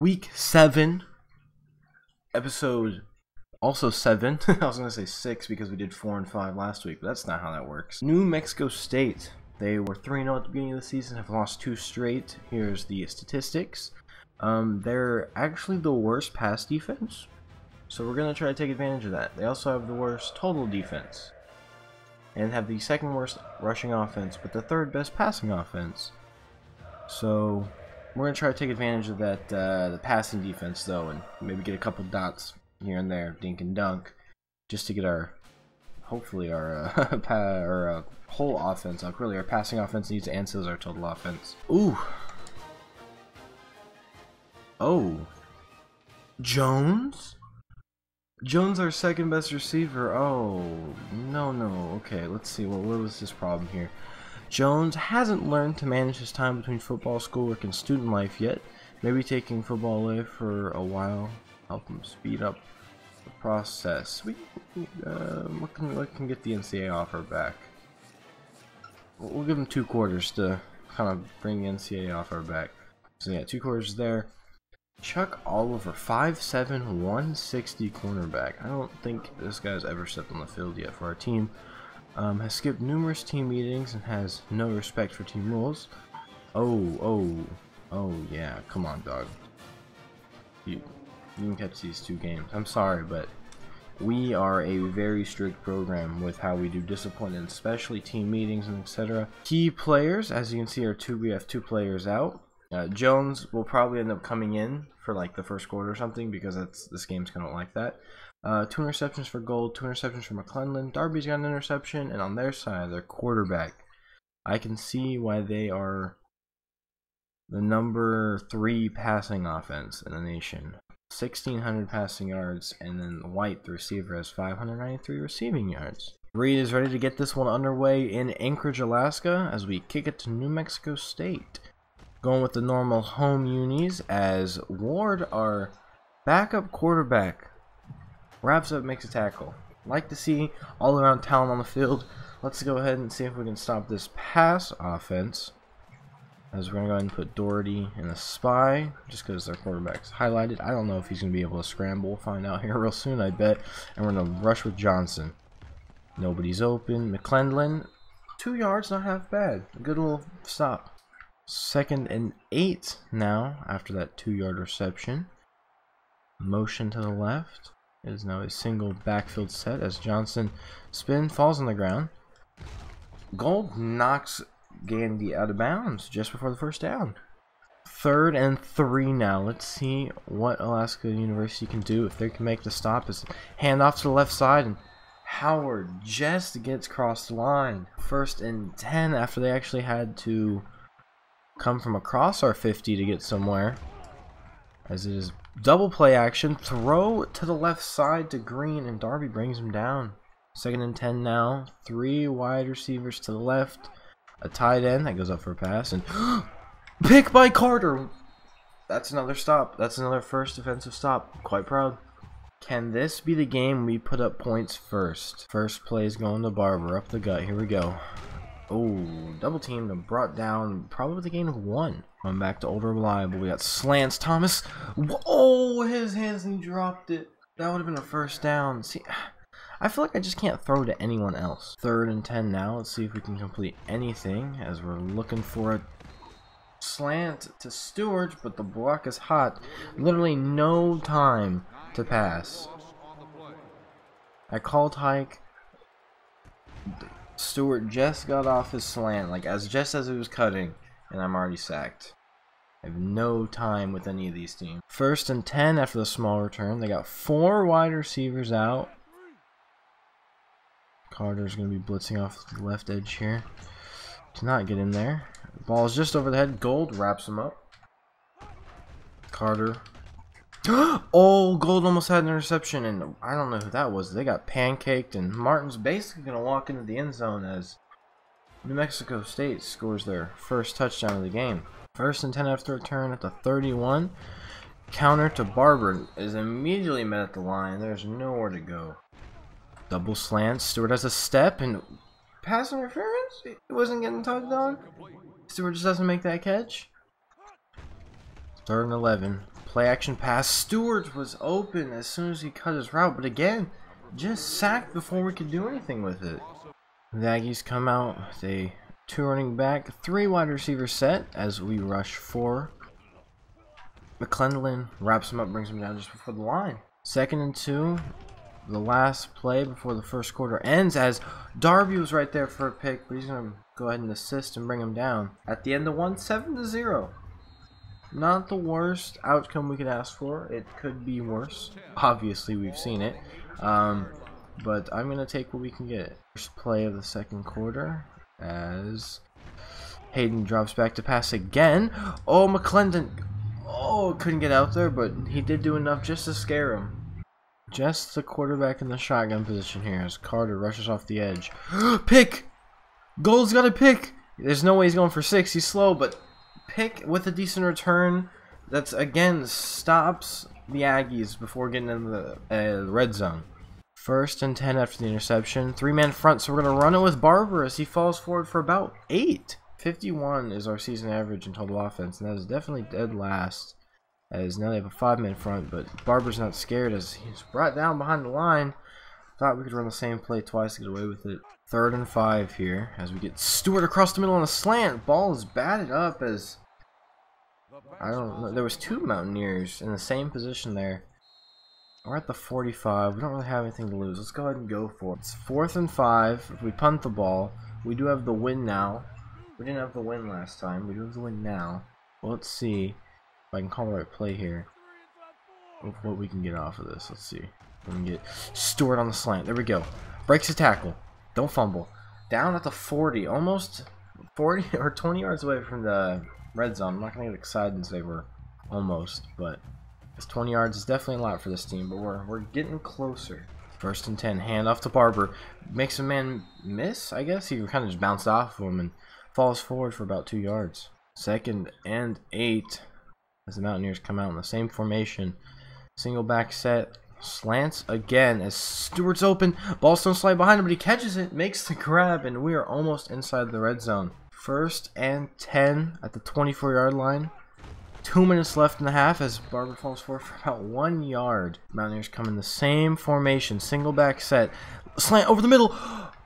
week seven, episode also seven. I was gonna say six because we did four and five last week, but that's not how that works. New Mexico State. They were 3 0 at the beginning of the season, have lost two straight. Here's the statistics. Um, they're actually the worst pass defense, so we're going to try to take advantage of that. They also have the worst total defense, and have the second worst rushing offense, but the third best passing offense. So we're going to try to take advantage of that, uh, the passing defense, though, and maybe get a couple dots here and there, dink and dunk, just to get our, hopefully our, uh, our uh, whole offense up. Really, our passing offense needs to answer our total offense. Ooh. Oh. Jones? Jones, our second best receiver. Oh, no, no. Okay, let's see. What, what was this problem here? Jones hasn't learned to manage his time between football, schoolwork, and student life yet. Maybe taking football away for a while help him speed up the process. We, uh, what can, can get the NCAA offer back? We'll give him two quarters to kind of bring the NCAA offer back. So yeah, two quarters there. Chuck Oliver, 5'7", 160 cornerback. I don't think this guy's ever stepped on the field yet for our team. Um, has skipped numerous team meetings and has no respect for team rules. Oh, oh, oh yeah, come on, dog. You, you can catch these two games. I'm sorry, but we are a very strict program with how we do discipline and especially team meetings and etc. Key players, as you can see, are two. We have two players out. Uh, Jones will probably end up coming in for like the first quarter or something because that's this game's kind of like that. Uh, two interceptions for Gold, two interceptions for McClellan. Darby's got an interception, and on their side, their quarterback. I can see why they are the number three passing offense in the nation. 1,600 passing yards, and then White, the receiver, has 593 receiving yards. Reed is ready to get this one underway in Anchorage, Alaska, as we kick it to New Mexico State. Going with the normal home unis, as Ward, our backup quarterback, wraps up, makes a tackle. Like to see all around talent on the field. Let's go ahead and see if we can stop this pass offense. As we're going to go ahead and put Doherty in a spy, just because their quarterback's highlighted. I don't know if he's going to be able to scramble. We'll find out here real soon, I bet. And we're going to rush with Johnson. Nobody's open. McClendon, two yards, not half bad. A good little stop. Second and eight now, after that two-yard reception. Motion to the left. It is now a single backfield set as Johnson spin falls on the ground. Gold knocks Gandy out of bounds just before the first down. Third and three now. Let's see what Alaska University can do if they can make the stop. Is hand off to the left side and Howard just gets crossed the line. First and ten after they actually had to come from across our 50 to get somewhere. As it is double play action. Throw to the left side to Green and Darby brings him down. Second and ten now. Three wide receivers to the left a tight end that goes up for a pass, and pick by Carter. That's another stop. That's another first defensive stop. Quite proud. Can this be the game we put up points first? First play is going to Barber. Up the gut. Here we go. Oh, double teamed and brought down probably the gain of one. Going back to older reliable. We got slants. Thomas. Oh, his hands and he dropped it. That would have been a first down. See, I feel like I just can't throw to anyone else. Third and 10 now. Let's see if we can complete anything as we're looking for a slant to Stewart, but the block is hot. Literally no time to pass. I called hike. Stewart just got off his slant, like as just as he was cutting, and I'm already sacked. I have no time with any of these teams. First and 10 after the small return. They got four wide receivers out. Carter's going to be blitzing off the left edge here. Cannot get in there. The ball is just over the head. Gold wraps him up. Carter. oh, Gold almost had an interception, and I don't know who that was. They got pancaked, and Martin's basically going to walk into the end zone as New Mexico State scores their first touchdown of the game. First and 10 after a turn at the 31. Counter to Barber is immediately met at the line. There's nowhere to go. Double slant. Stewart has a step and pass interference. It wasn't getting tugged on. Stewart just doesn't make that catch. Third and 11. Play action pass. Stewart was open as soon as he cut his route, but again, just sacked before we could do anything with it. The Aggies come out with a two running back, three wide receiver set as we rush four. McClendon wraps him up, brings him down just before the line. Second and two, the last play before the first quarter ends as Darby was right there for a pick, but he's going to go ahead and assist and bring him down. At the end of one, 7 to 0. Not the worst outcome we could ask for. It could be worse. Obviously, we've seen it. Um, but I'm going to take what we can get. First play of the second quarter as Hayden drops back to pass again. Oh, McClendon. Oh, couldn't get out there, but he did do enough just to scare him. Just the quarterback in the shotgun position here as Carter rushes off the edge. pick! Gold's got a pick! There's no way he's going for six. He's slow, but pick with a decent return. That's, again, stops the Aggies before getting in the uh, red zone. First and 10 after the interception. Three-man front, so we're going to run it with Barber as he falls forward for about 8. 51 is our season average in total offense, and that is definitely dead last as now they have a five-man front, but Barber's not scared as he's brought down behind the line. Thought we could run the same play twice to get away with it. Third and five here as we get Stewart across the middle on a slant. Ball is batted up as I don't know. There was two Mountaineers in the same position there. We're at the 45. We don't really have anything to lose. Let's go ahead and go for it. It's fourth and five. If we punt the ball, we do have the win now. We didn't have the win last time. We do have the win now. Well, let's see. If I can call the right play here. What we can get off of this. Let's see. We can get Stewart on the slant. There we go. Breaks a tackle. Don't fumble. Down at the 40. Almost 40 or 20 yards away from the red zone. I'm not going to get excited and say we're almost, but it's 20 yards is definitely a lot for this team, but we're, we're getting closer. First and 10. Hand off to Barber. Makes a man miss, I guess. He kind of just bounced off of him and falls forward for about two yards. Second and eight as the Mountaineers come out in the same formation. Single back set. Slants again as Stewart's open. Ball's don't slide behind him, but he catches it, makes the grab, and we are almost inside the red zone. First and 10 at the 24 yard line. Two minutes left in the half as Barber falls forward for about one yard. Mountaineers come in the same formation. Single back set. Slant over the middle.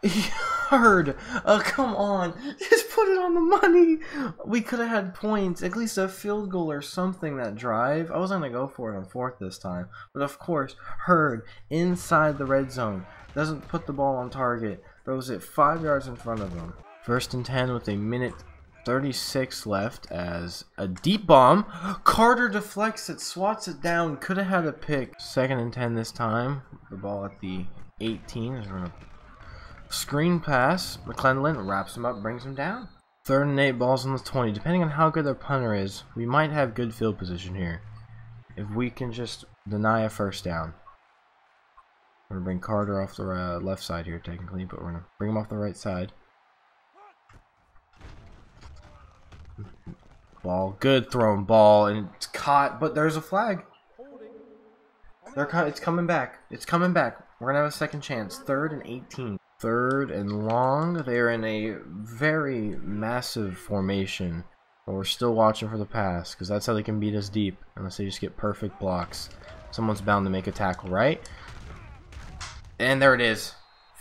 hard. Oh, come on. Just put it on the money. We could have had points, at least a field goal or something that drive. I wasn't going to go for it on fourth this time. But of course, Hurd inside the red zone. Doesn't put the ball on target. Throws it five yards in front of him. First and 10 with a minute 36 left as a deep bomb. Carter deflects it, swats it down. Could have had a pick. Second and 10 this time. The ball at the 18 is going to Screen pass. McClendon wraps him up, brings him down. Third and eight balls on the 20. Depending on how good their punter is, we might have good field position here. If we can just deny a first down. We're going to bring Carter off the uh, left side here, technically, but we're going to bring him off the right side. Ball. Good thrown ball, and it's caught, but there's a flag. They're it's coming back. It's coming back. We're going to have a second chance. Third and 18 third and long. They are in a very massive formation. But we're still watching for the pass because that's how they can beat us deep unless they just get perfect blocks. Someone's bound to make a tackle, right? And there it is.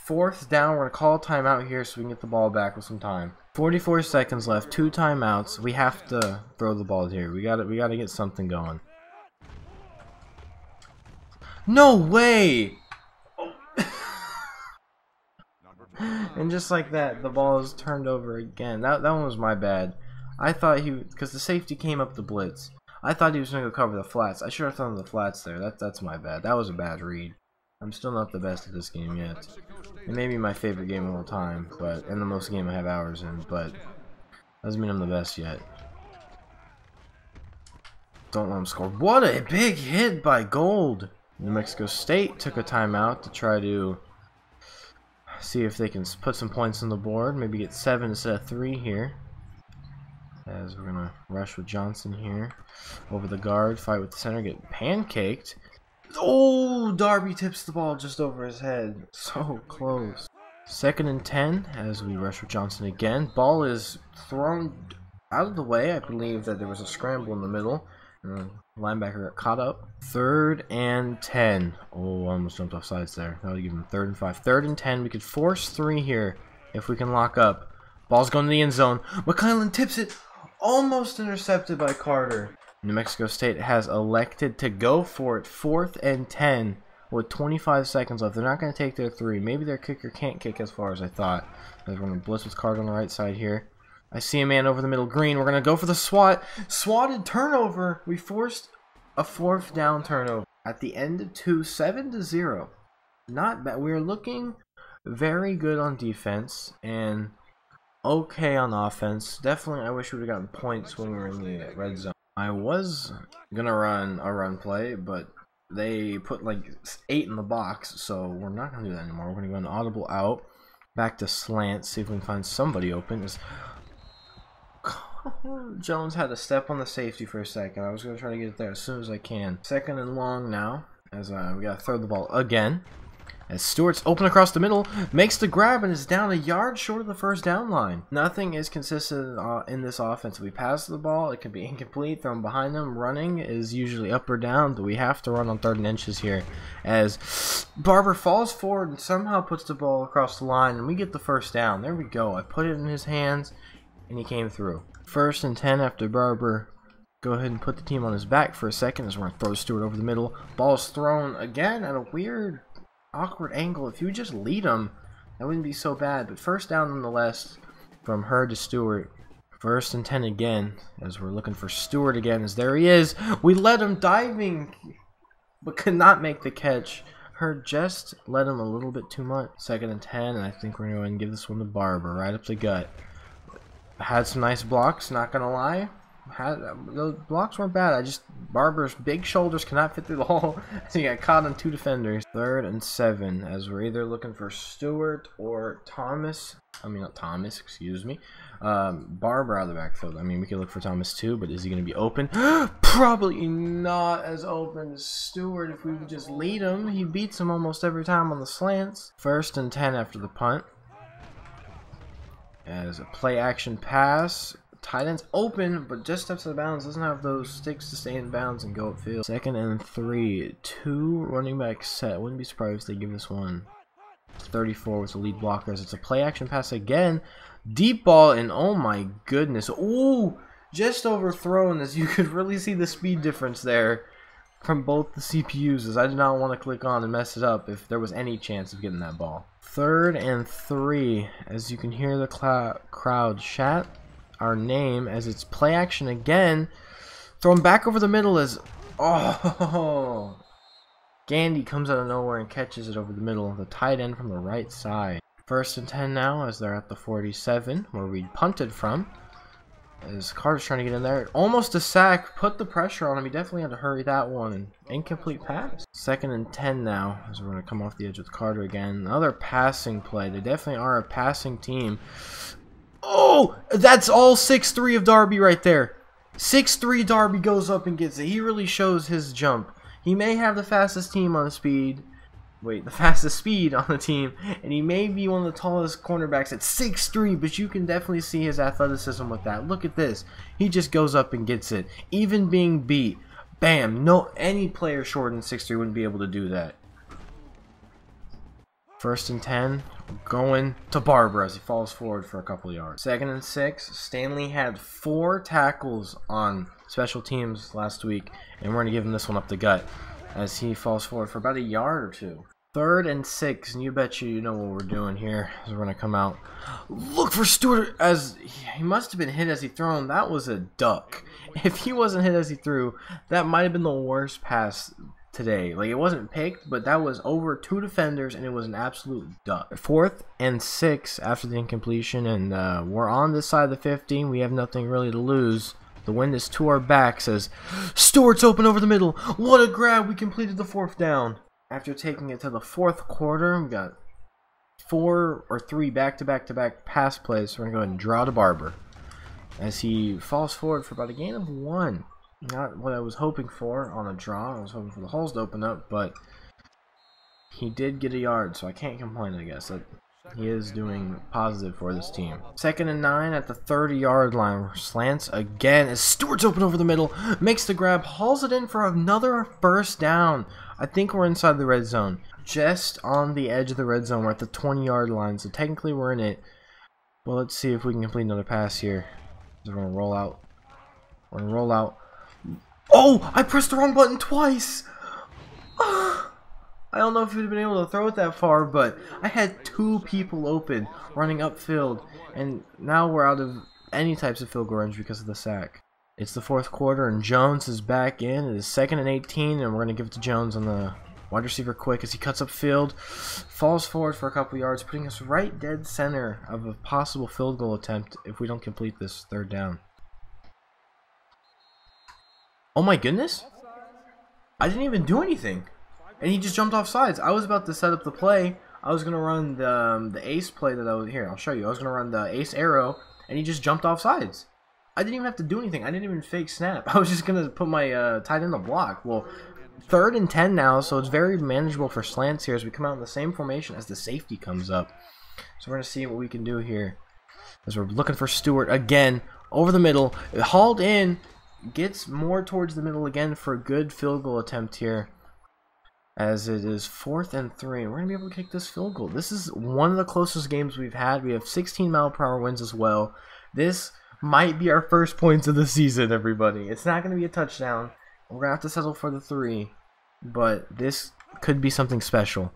Fourth down. We're going to call a timeout here so we can get the ball back with some time. 44 seconds left. Two timeouts. We have to throw the ball here. We got we got to get something going. No way! And just like that, the ball is turned over again. That that one was my bad. I thought he because the safety came up the blitz. I thought he was going to cover the flats. I should have thrown the flats there. That that's my bad. That was a bad read. I'm still not the best at this game yet. It may be my favorite game of all time, but and the most game I have hours in, but doesn't mean I'm the best yet. Don't let him score. What a big hit by Gold! New Mexico State took a timeout to try to see if they can put some points on the board. Maybe get seven instead of three here. As we're gonna rush with Johnson here. Over the guard, fight with the center, get pancaked. Oh, Darby tips the ball just over his head. So close. Second and 10 as we rush with Johnson again. Ball is thrown out of the way. I believe that there was a scramble in the middle. Uh, Linebacker got caught up. Third and 10. Oh, almost jumped off sides there. That would give him third and 5. Third and 10. We could force 3 here if we can lock up. Ball's going to the end zone. McClellan tips it. Almost intercepted by Carter. New Mexico State has elected to go for it. Fourth and 10 with 25 seconds left. They're not going to take their three. Maybe their kicker can't kick as far as I thought. They're going to blitz with Carter on the right side here. I see a man over the middle green. We're going to go for the swat. Swatted turnover. We forced a fourth down turnover. At the end of two, 7 to 0. Not bad. We're looking very good on defense and okay on offense. Definitely, I wish we would have gotten points when we were in the red zone. I was going to run a run play, but they put like 8 in the box, so we're not going to do that anymore. We're going to go an audible out. Back to slant, see if we can find somebody open. Is Jones had to step on the safety for a second. I was going to try to get it there as soon as I can. Second and long now, as uh, we got to throw the ball again. As Stewart's open across the middle, makes the grab and is down a yard short of the first down line. Nothing is consistent uh, in this offense. We pass the ball, it can be incomplete, thrown behind them. Running is usually up or down, but we have to run on third and inches here. As Barber falls forward and somehow puts the ball across the line, and we get the first down. There we go. I put it in his hands, and he came through. First and 10 after Barber go ahead and put the team on his back for a second as we're going to throw Stewart over the middle. Ball's thrown again at a weird awkward angle. If you just lead him, that wouldn't be so bad. But first down nonetheless from Hurd to Stewart. First and 10 again as we're looking for Stewart again as there he is. We let him diving but could not make the catch. Hurd just let him a little bit too much. Second and 10 and I think we're going to give this one to Barber right up the gut. Had some nice blocks, not to lie had the blocks weren't bad. I just Barber's big shoulders cannot fit through the hole, so he got caught on two defenders. Third and seven, as we're either looking for Stewart or Thomas. I mean, not Thomas, excuse me. Um, Barber out of the backfield. I mean, we could look for Thomas too, but is he going to be open? Probably not as open as Stewart if we would just lead him. He beats him almost every time on the slants. First and 10 after the punt. As a play action pass, Tight end's open, but just steps out of bounds. Doesn't have those sticks to stay in bounds and go upfield. Second and three. Two running back set. Wouldn't be surprised if they give this one 34 with the lead blockers. It's a play action pass again. Deep ball, and oh my goodness. Ooh, just overthrown as you could really see the speed difference there from both the CPUs as I did not want to click on and mess it up if there was any chance of getting that ball. Third and three, as you can hear the crowd chat our name as it's play action again. Thrown back over the middle as oh Gandy comes out of nowhere and catches it over the middle. The tight end from the right side. First and 10 now as they're at the 47 where we punted from. As Carter's trying to get in there. Almost a sack. Put the pressure on him. He definitely had to hurry that one. Incomplete pass. Second and 10 now as we're going to come off the edge with Carter again. Another passing play. They definitely are a passing team. Oh, that's all six three of Darby right there. Six three Darby goes up and gets it. He really shows his jump. He may have the fastest team on speed. Wait, the fastest speed on the team. And he may be one of the tallest cornerbacks at 6'3, but you can definitely see his athleticism with that. Look at this. He just goes up and gets it. Even being beat. Bam. No, any player shorter than 6'3 wouldn't be able to do that. First and 10, going to Barber as he falls forward for a couple yards. Second and 6, Stanley had four tackles on special teams last week, and we're going to give him this one up the gut as he falls forward for about a yard or two. Third and six, and you bet you you know what we're doing here. As we're gonna come out. Look for Stewart as he must have been hit as he thrown. That was a duck. If he wasn't hit as he threw, that might have been the worst pass today. Like it wasn't picked, but that was over two defenders, and it was an absolute duck. Fourth and six after the incompletion, and uh, we're on this side of the 15. We have nothing really to lose. The wind is to our back. Says Stewart's open over the middle. What a grab! We completed the fourth down. After taking it to the fourth quarter, we got four or three back-to-back-to-back -back -back pass plays. So we're gonna go ahead and draw to Barber as he falls forward for about a gain of one. Not what I was hoping for on a draw. I was hoping for the holes to open up, but he did get a yard, so I can't complain, I guess. He is doing positive for this team. Second and nine at the 30 yard line. Slants again as Stewart's open over the middle. Makes the grab, hauls it in for another first down. I think we're inside the red zone. Just on the edge of the red zone. We're at the 20 yard line. So technically we're in it. Well, let's see if we can complete another pass here. We're going to roll out. We're going to roll out. Oh! I pressed the wrong button twice! Ah! I don't know if we'd been able to throw it that far, but I had two people open running upfield, and now we're out of any types of field goal range because of the sack. It's the fourth quarter, and Jones is back in. It is second and 18, and we're going to give it to Jones on the wide receiver quick as he cuts up field, falls forward for a couple yards, putting us right dead center of a possible field goal attempt if we don't complete this third down. Oh my goodness! I didn't even do anything and he just jumped off sides. I was about to set up the play. I was gonna run the um, the ace play that I was here. I'll show you. I was gonna run the ace arrow, and he just jumped off sides. I didn't even have to do anything. I didn't even fake snap. I was just gonna put my uh, tight end the block. Well, third and ten now, so it's very manageable for slants here as we come out in the same formation as the safety comes up. So we're gonna see what we can do here as we're looking for Stewart again over the middle, hauled in, gets more towards the middle again for a good field goal attempt here as it is fourth and three. We're going to be able to kick this field goal. This is one of the closest games we've had. We have 16 mile per hour winds as well. This might be our first points of the season, everybody. It's not going to be a touchdown. We're going to have to settle for the three, but this could be something special.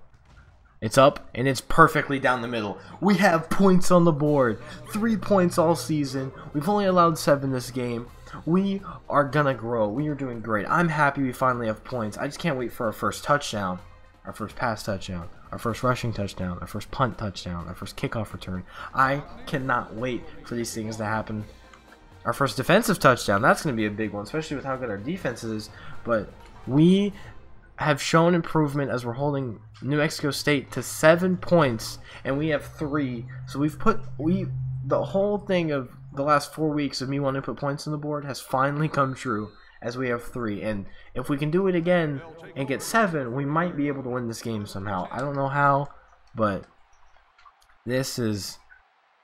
It's up, and it's perfectly down the middle. We have points on the board. Three points all season. We've only allowed seven this game. We are gonna grow. We are doing great. I'm happy we finally have points. I just can't wait for our first touchdown, our first pass touchdown, our first rushing touchdown, our first punt touchdown, our first kickoff return. I cannot wait for these things to happen. Our first defensive touchdown, that's going to be a big one, especially with how good our defense is. But we have shown improvement as we're holding New Mexico State to seven points, and we have three. So we've put we the whole thing of the last four weeks of me wanting to put points on the board has finally come true as we have three. And if we can do it again and get seven, we might be able to win this game somehow. I don't know how, but this is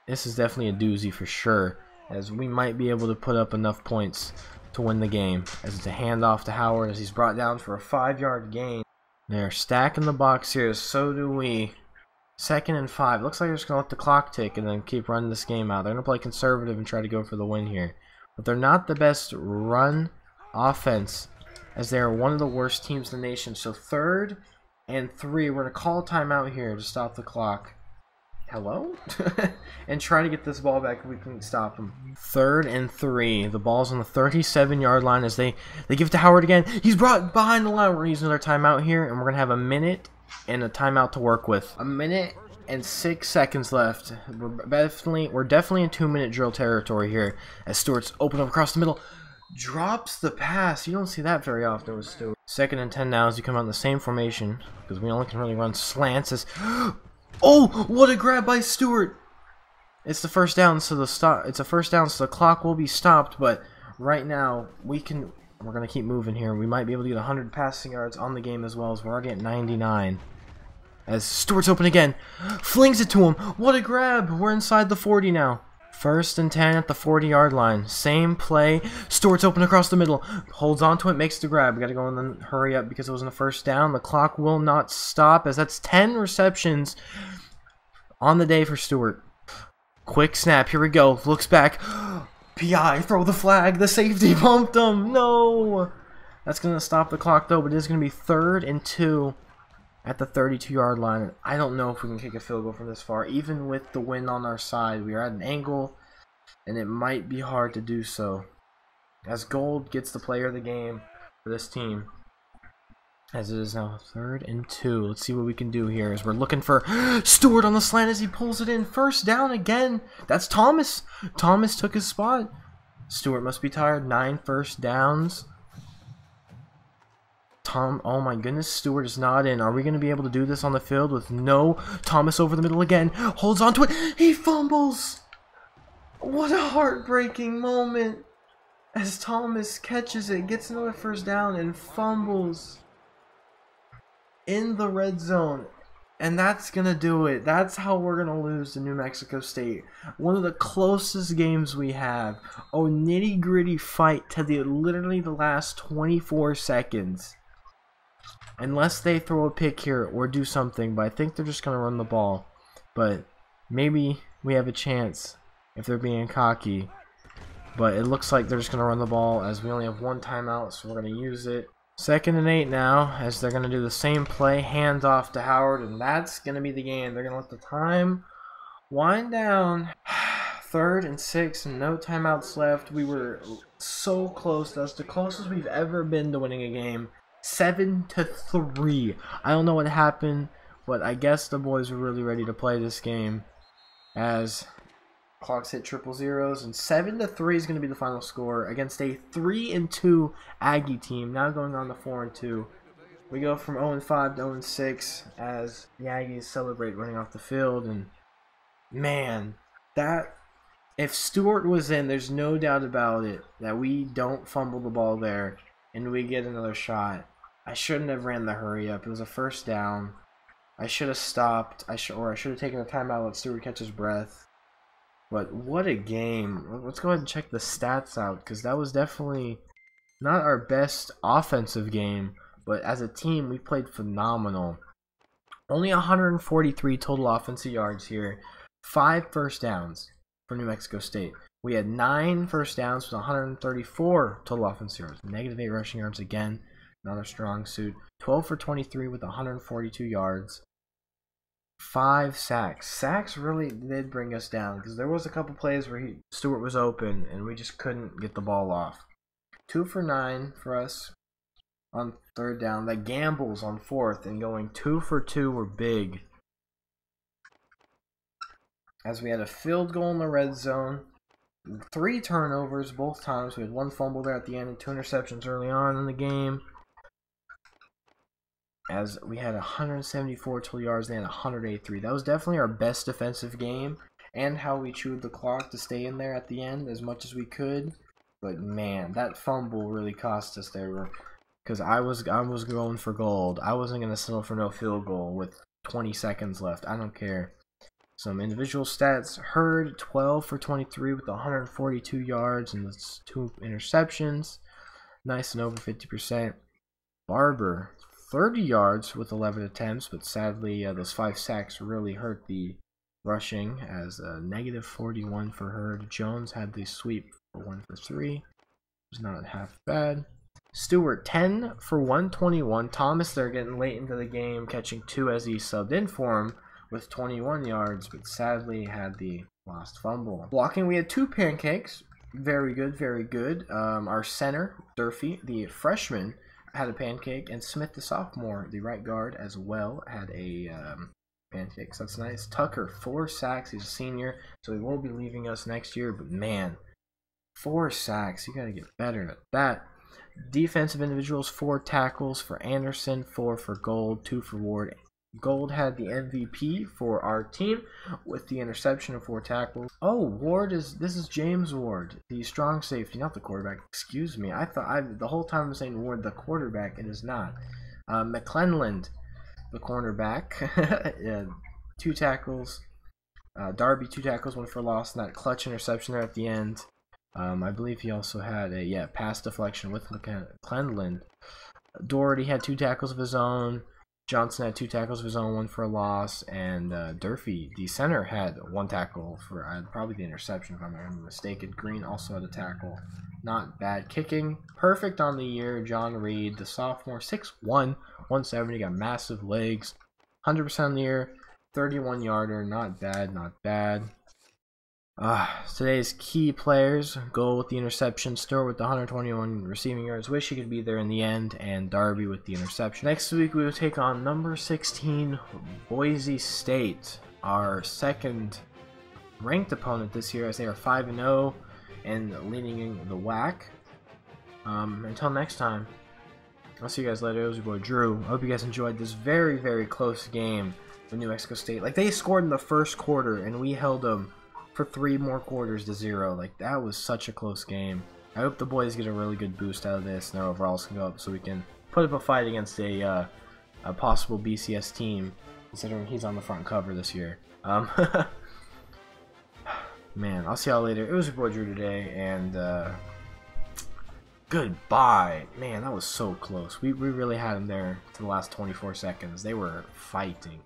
this is definitely a doozy for sure. As we might be able to put up enough points to win the game. As it's a handoff to Howard as he's brought down for a five-yard gain. They're stacking the box here, so do we. Second and five. Looks like they're just going to let the clock tick and then keep running this game out. They're going to play conservative and try to go for the win here. But they're not the best run offense as they are one of the worst teams in the nation. So third and three. We're going to call timeout here to stop the clock. Hello? and try to get this ball back if we can stop them. Third and three. The ball's on the 37-yard line as they, they give it to Howard again. He's brought behind the line. We're to another timeout here, and we're going to have a minute and a timeout to work with. A minute and six seconds left. We're definitely we're definitely in two minute drill territory here. As Stewart's open up across the middle, drops the pass. You don't see that very often with Stewart. Second and ten now as you come out in the same formation because we only can really run slants. As oh, what a grab by Stewart! It's the first down, so the stop. It's a first down, so the clock will be stopped. But right now we can we're going to keep moving here. We might be able to get 100 passing yards on the game as well as we're already at 99. As Stewart's open again. Flings it to him. What a grab. We're inside the 40 now. First and 10 at the 40 yard line. Same play. Stewart's open across the middle. Holds onto it, makes the grab. We gotta go and then hurry up because it wasn't a first down. The clock will not stop as that's 10 receptions on the day for Stewart. Quick snap. Here we go. Looks back. Throw the flag. The safety bumped him. No. That's going to stop the clock, though, but it is going to be third and two at the 32-yard line. I don't know if we can kick a field goal from this far. Even with the wind on our side, we are at an angle, and it might be hard to do so. As Gold gets the player of the game for this team. As it is now third and two. Let's see what we can do here as we're looking for Stewart on the slant as he pulls it in. First down again. That's Thomas. Thomas took his spot. Stewart must be tired. Nine first downs. Tom, oh my goodness, Stewart is not in. Are we going to be able to do this on the field with no Thomas over the middle again? Holds on to it. He fumbles. What a heartbreaking moment as Thomas catches it, gets another first down, and fumbles in the red zone. And that's going to do it. That's how we're going to lose to New Mexico State. One of the closest games we have. Oh, nitty gritty fight to the literally the last 24 seconds. Unless they throw a pick here or do something, but I think they're just going to run the ball. But maybe we have a chance if they're being cocky. But it looks like they're just going to run the ball as we only have one timeout, so we're going to use it. Second and eight now, as they're going to do the same play, hands off to Howard, and that's going to be the game. They're going to let the time wind down. Third and six, no timeouts left. We were so close. That's the closest we've ever been to winning a game. Seven to three. I don't know what happened, but I guess the boys were really ready to play this game. As Clocks hit triple zeros, and seven to three is going to be the final score against a three and two Aggie team. Now going on to four and two. We go from 0 and 5 to 0 and 6 as the Aggies celebrate running off the field. And man, that if Stewart was in, there's no doubt about it that we don't fumble the ball there and we get another shot. I shouldn't have ran the hurry up. It was a first down. I should have stopped. I should, or I should have taken a timeout. Let Stewart catch his breath. But what a game. Let's go ahead and check the stats out because that was definitely not our best offensive game, but as a team, we played phenomenal. Only 143 total offensive yards here, five first downs for New Mexico State. We had nine first downs with 134 total offensive yards, negative eight rushing yards again, another strong suit. 12 for 23 with 142 yards five sacks. Sacks really did bring us down because there was a couple plays where he, Stewart was open and we just couldn't get the ball off. Two for nine for us on third down. The gambles on fourth and going two for two were big. As we had a field goal in the red zone, three turnovers both times. We had one fumble there at the end and two interceptions early on in the game as we had 174 total yards, had 183. That was definitely our best defensive game, and how we chewed the clock to stay in there at the end as much as we could. But man, that fumble really cost us there, because I was I was going for gold. I wasn't gonna settle for no field goal with 20 seconds left. I don't care. Some individual stats: Hurd 12 for 23 with 142 yards and two interceptions. Nice and over 50%. Barber 30 yards with 11 attempts, but sadly, uh, those five sacks really hurt the rushing as a negative 41 for Hurd. Jones had the sweep for 1 for 3. It was not half bad. Stewart 10 for 121. Thomas they're getting late into the game, catching two as he subbed in for him with 21 yards, but sadly had the lost fumble. Blocking, we had two pancakes. Very good, very good. Um, our center, Durfee, the freshman, had a pancake, and Smith, the sophomore, the right guard, as well, had a um, pancake. So that's nice. Tucker, four sacks. He's a senior, so he won't be leaving us next year. But man, four sacks. You got to get better at that. Defensive individuals, four tackles for Anderson, four for Gold, two for Ward, Gold had the MVP for our team with the interception of four tackles. Oh, Ward is this is James Ward, the strong safety, not the quarterback. Excuse me. I thought I the whole time I'm saying Ward the quarterback. It is not. Uh, the cornerback, yeah, two tackles. Uh, Darby two tackles, one for loss, and that clutch interception there at the end. Um, I believe he also had a yeah pass deflection with McClellan. Doherty had two tackles of his own. Johnson had two tackles of his own, one for a loss, and uh, Durfee, the center, had one tackle for uh, probably the interception, if I'm not mistaken. Green also had a tackle. Not bad kicking. Perfect on the year. John Reed, the sophomore, 6'1", 170, got massive legs. 100% on the year. 31 yarder. Not bad, not bad. Uh, today's key players Gold with the interception, Stewart with the 121 receiving yards. Wish he could be there in the end, and Darby with the interception. Next week we will take on number 16 Boise State, our second ranked opponent this year, as they are 5 0 and leading the WAC. Um, until next time, I'll see you guys later. It was your boy Drew. I hope you guys enjoyed this very, very close game with New Mexico State. Like they scored in the first quarter, and we held them for three more quarters to zero. Like, that was such a close game. I hope the boys get a really good boost out of this and their overalls can go up so we can put up a fight against a, uh, a possible BCS team, considering he's on the front cover this year. Um, man, I'll see y'all later. It was your boy Drew today, and uh, goodbye. Man, that was so close. We, we really had him there to the last 24 seconds. They were fighting.